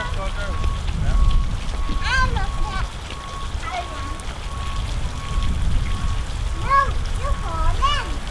No, you call them.